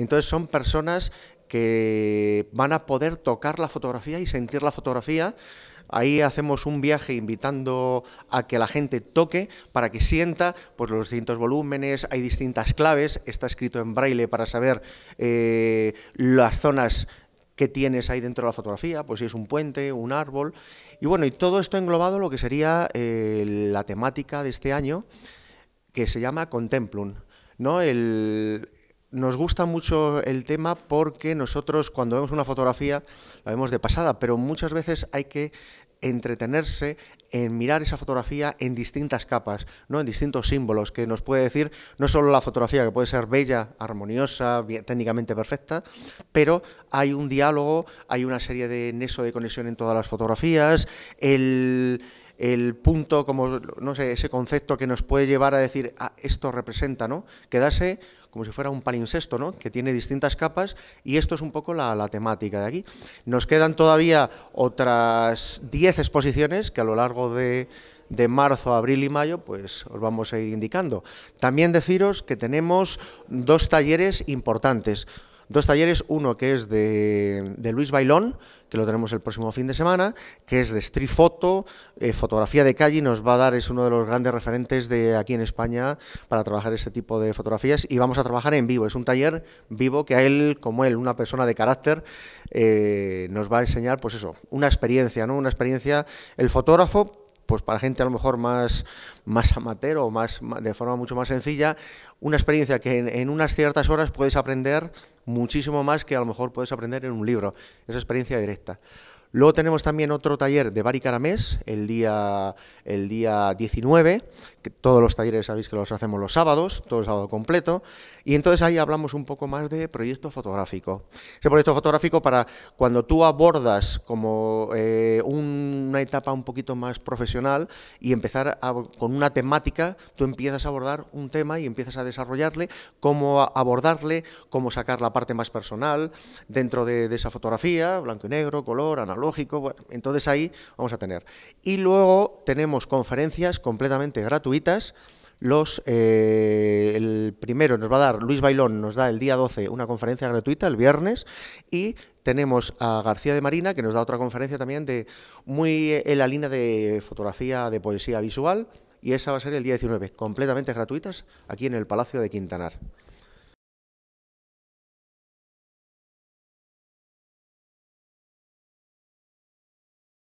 Entonces son personas que van a poder tocar la fotografía y sentir la fotografía. Ahí hacemos un viaje invitando a que la gente toque para que sienta pues, los distintos volúmenes, hay distintas claves, está escrito en braille para saber eh, las zonas que tienes ahí dentro de la fotografía, pues si es un puente, un árbol. Y bueno, y todo esto englobado lo que sería eh, la temática de este año, que se llama Contemplum. ¿no? El, nos gusta mucho el tema porque nosotros cuando vemos una fotografía la vemos de pasada, pero muchas veces hay que entretenerse en mirar esa fotografía en distintas capas, ¿no? en distintos símbolos, que nos puede decir no solo la fotografía, que puede ser bella, armoniosa, técnicamente perfecta, pero hay un diálogo, hay una serie de nexo de conexión en todas las fotografías, el punto, como, no sé, ese concepto que nos puede llevar a decir, ah, esto representa, ¿no? Quedase como si fuera un palincesto, ¿no? Que tiene distintas capas y esto es un poco la, temática de aquí. Nos quedan todavía otras 10 exposiciones que a lo largo de, de marzo, abril y mayo, pues os vamos a ir indicando. También deciros que tenemos dos talleres importantes dos talleres, uno que es de, Luis Bailón, que lo tenemos el próximo fin de semana, que es de street photo, eh, fotografía de calle, nos va a dar, es uno de los grandes referentes de aquí en España para trabajar este tipo de fotografías y vamos a trabajar en vivo, es un taller vivo que a él, como él, una persona de carácter, eh, nos va a enseñar, pues eso, una experiencia, ¿no? Una experiencia, el fotógrafo pues para gente a lo mejor más, más amateur o más, de forma mucho más sencilla, una experiencia que en, unas ciertas horas puedes aprender muchísimo más que a lo mejor puedes aprender en un libro, esa experiencia directa. Luego tenemos también otro taller de Bari Caramés el día, el día 19, que todos los talleres sabéis que los hacemos los sábados, todo el sábado completo, y entonces ahí hablamos un poco más de proyecto fotográfico. Ese proyecto fotográfico para cuando tú abordas como eh, una etapa un poquito más profesional y empezar con una temática, tú empiezas a abordar un tema y empiezas a desarrollarle, cómo abordarle, cómo sacar la parte más personal dentro de, de esa fotografía, blanco y negro, color, analógico, lógico, entonces ahí vamos a tener. Y luego tenemos conferencias completamente gratuitas. Los, eh, el primero nos va a dar, Luis Bailón nos da el día 12 una conferencia gratuita, el viernes, y tenemos a García de Marina, que nos da otra conferencia también de muy en la línea de fotografía de poesía visual, y esa va a ser el día 19, completamente gratuitas, aquí en el Palacio de Quintanar.